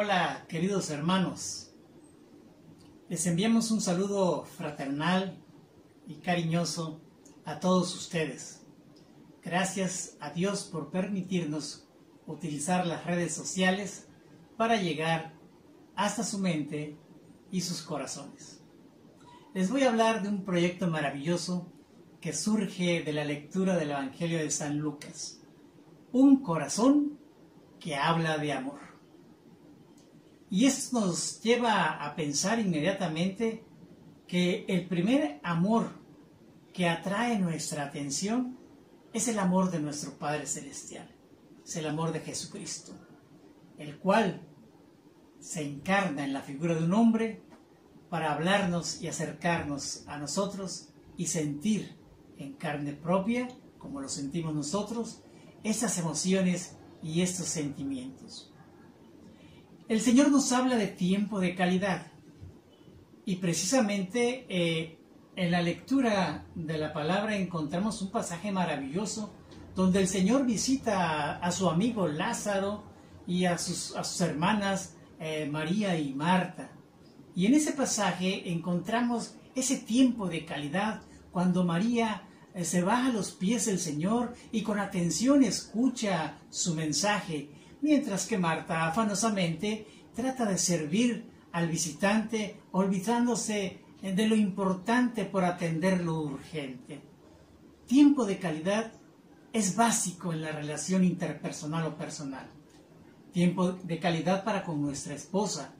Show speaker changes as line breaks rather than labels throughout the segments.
Hola, queridos hermanos. Les enviamos un saludo fraternal y cariñoso a todos ustedes. Gracias a Dios por permitirnos utilizar las redes sociales para llegar hasta su mente y sus corazones. Les voy a hablar de un proyecto maravilloso que surge de la lectura del Evangelio de San Lucas. Un corazón que habla de amor. Y esto nos lleva a pensar inmediatamente que el primer amor que atrae nuestra atención es el amor de nuestro Padre Celestial, es el amor de Jesucristo, el cual se encarna en la figura de un hombre para hablarnos y acercarnos a nosotros y sentir en carne propia, como lo sentimos nosotros, esas emociones y estos sentimientos. El Señor nos habla de tiempo de calidad y precisamente eh, en la lectura de la palabra encontramos un pasaje maravilloso donde el Señor visita a, su amigo Lázaro y a sus, hermanas eh, María y Marta. Y en ese pasaje encontramos ese tiempo de calidad cuando María eh, se baja a los pies del Señor y con atención escucha su mensaje, mientras que Marta afanosamente trata de servir al visitante olvidándose de lo importante por atender lo urgente. Tiempo de calidad es básico en la relación interpersonal o personal. Tiempo de calidad para con nuestra esposa,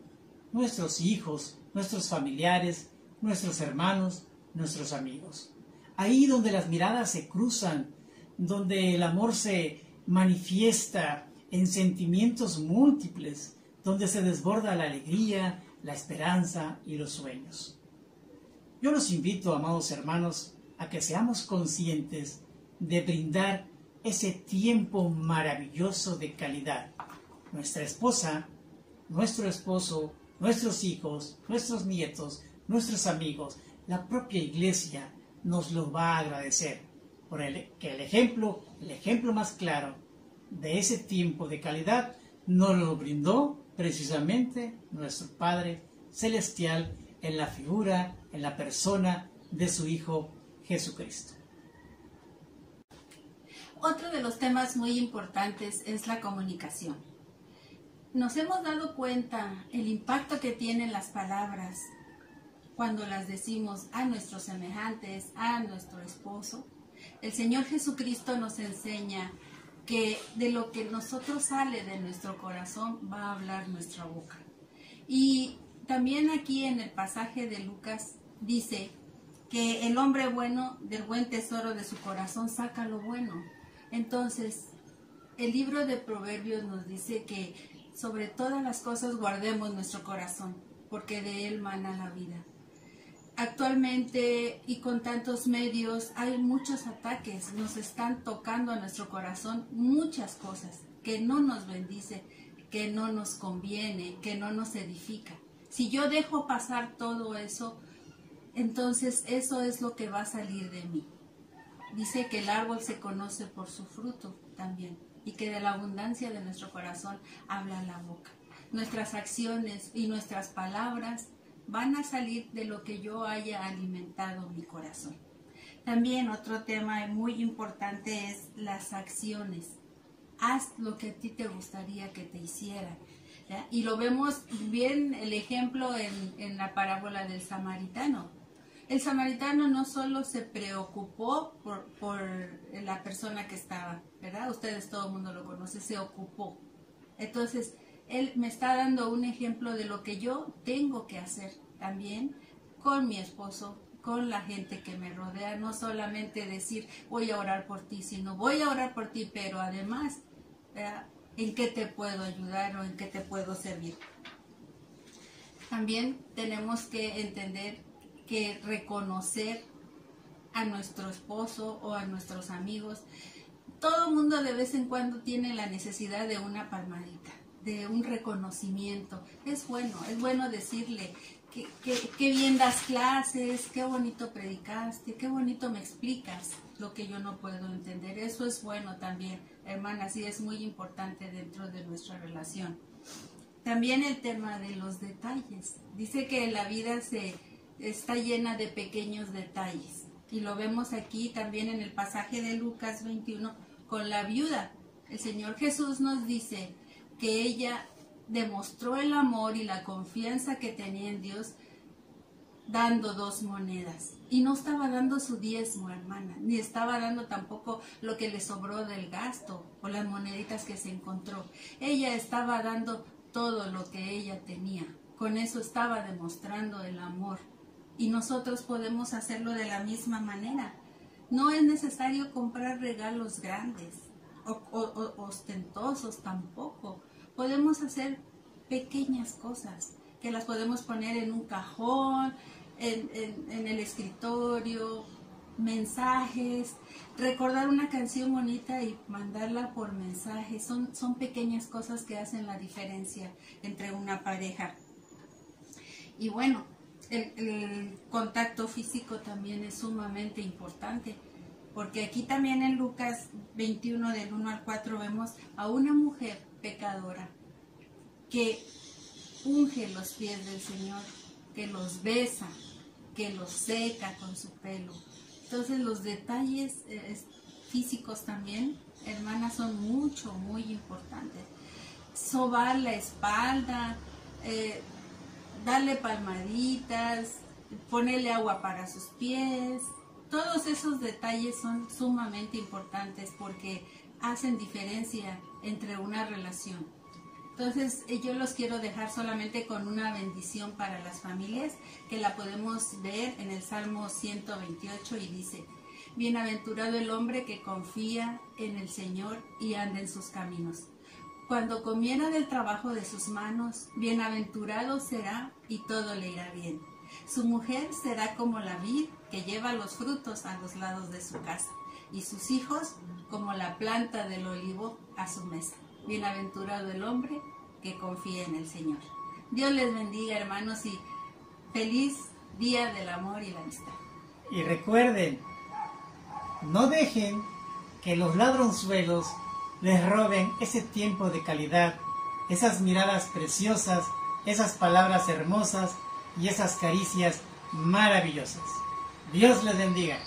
nuestros hijos, nuestros familiares, nuestros hermanos, nuestros amigos. Ahí donde las miradas se cruzan, donde el amor se manifiesta en sentimientos múltiples, donde se desborda la alegría, la esperanza y los sueños. Yo los invito, amados hermanos, a que seamos conscientes de brindar ese tiempo maravilloso de calidad. Nuestra esposa, nuestro esposo, nuestros hijos, nuestros nietos, nuestros amigos, la propia iglesia nos lo va a agradecer por el, que el ejemplo, el ejemplo más claro de ese tiempo de calidad nos lo brindó precisamente nuestro Padre Celestial en la figura, en la persona de su Hijo Jesucristo.
Otro de los temas muy importantes es la comunicación. Nos hemos dado cuenta el impacto que tienen las palabras cuando las decimos a nuestros semejantes, a nuestro esposo. El Señor Jesucristo nos enseña que de lo que nosotros sale de nuestro corazón va a hablar nuestra boca. Y también aquí en el pasaje de Lucas dice que el hombre bueno del buen tesoro de su corazón saca lo bueno. Entonces, el libro de Proverbios nos dice que sobre todas las cosas guardemos nuestro corazón, porque de él mana la vida. Actualmente y con tantos medios hay muchos ataques, nos están tocando a nuestro corazón muchas cosas que no nos bendice, que no nos conviene, que no nos edifica. Si yo dejo pasar todo eso, entonces eso es lo que va a salir de mí. Dice que el árbol se conoce por su fruto también y que de la abundancia de nuestro corazón habla la boca. Nuestras acciones y nuestras palabras van a salir de lo que yo haya alimentado mi corazón. También otro tema muy importante es las acciones. Haz lo que a ti te gustaría que te hicieran. Y lo vemos bien el ejemplo en, la parábola del samaritano. El samaritano no solo se preocupó por, por, la persona que estaba, ¿verdad? Ustedes todo el mundo lo conoce, se ocupó. Entonces, él me está dando un ejemplo de lo que yo tengo que hacer también con mi esposo, con la gente que me rodea, no solamente decir voy a orar por ti, sino voy a orar por ti, pero además en qué te puedo ayudar o en qué te puedo servir. También tenemos que entender que reconocer a nuestro esposo o a nuestros amigos, todo mundo de vez en cuando tiene la necesidad de una palmadita, de un reconocimiento. Es bueno, es bueno decirle, qué, bien das clases, qué bonito predicaste, qué bonito me explicas lo que yo no puedo entender. Eso es bueno también, hermanas, y es muy importante dentro de nuestra relación. También el tema de los detalles. Dice que la vida se está llena de pequeños detalles. Y lo vemos aquí también en el pasaje de Lucas 21 con la viuda. El Señor Jesús nos dice que ella demostró el amor y la confianza que tenía en Dios dando dos monedas. Y no estaba dando su diezmo, hermana, ni estaba dando tampoco lo que le sobró del gasto o las moneditas que se encontró. Ella estaba dando todo lo que ella tenía. Con eso estaba demostrando el amor. Y nosotros podemos hacerlo de la misma manera. No es necesario comprar regalos grandes o, ostentosos tampoco. Podemos hacer pequeñas cosas que las podemos poner en un cajón, en, el escritorio, mensajes, recordar una canción bonita y mandarla por mensaje. Son, son pequeñas cosas que hacen la diferencia entre una pareja. Y bueno, el, el, contacto físico también es sumamente importante, porque aquí también en Lucas 21 del 1 al 4 vemos a una mujer pecadora que unge los pies del Señor, que los besa, que los seca con su pelo. Entonces los detalles eh, físicos también, hermanas, son mucho, muy importantes. Sobar la espalda, eh, darle palmaditas, ponerle agua para sus pies. Todos esos detalles son sumamente importantes porque hacen diferencia entre una relación. Entonces eh, yo los quiero dejar solamente con una bendición para las familias que la podemos ver en el Salmo 128 y dice, Bienaventurado el hombre que confía en el Señor y anda en sus caminos. Cuando comiera del trabajo de sus manos, bienaventurado será y todo le irá bien. Su mujer será como la vid que lleva los frutos a los lados de su casa, y sus hijos como la planta del olivo a su mesa. Bienaventurado el hombre que confía en el Señor. Dios les bendiga, hermanos, y feliz día del amor y la amistad.
Y recuerden, no dejen que los ladronzuelos les roben ese tiempo de calidad, esas miradas preciosas, esas palabras hermosas y esas caricias maravillosas. Dios les bendiga.